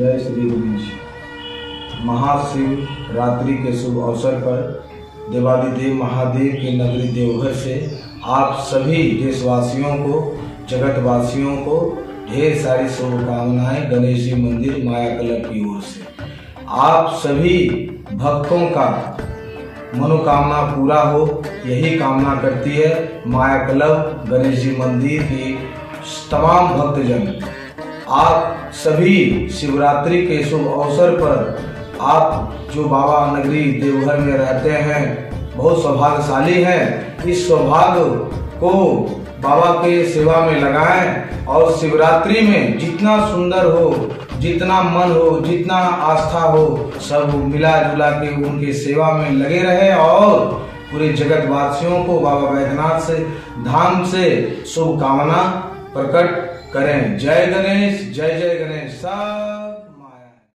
जय श्री गणेश। महाशिव रात्रि के शुभ अवसर पर देवादिदेव महादेव के नगरी देवघर से आप सभी देशवासियों को, जगतवासियों को ढेर सारी शुभकामनाएँ गणेश जी मंदिर माया क्लब की ओर से। आप सभी भक्तों का मनोकामना पूरा हो, यही कामना करती है माया क्लब गणेश जी मंदिर की तमाम भक्तजन। आप सभी शिवरात्रि के शुभ अवसर पर आप जो बाबा नगरी देवघर में रहते हैं, बहुत सौभाग्यशाली हैं। इस सौभाग्य को बाबा के सेवा में लगाएँ और शिवरात्रि में जितना सुंदर हो, जितना मन हो, जितना आस्था हो, सब मिला जुला के उनके सेवा में लगे रहे और पूरे जगत वासियों को बाबा बैद्यनाथ से, धाम से शुभकामना प्रकट करें। जय गणेश जय जय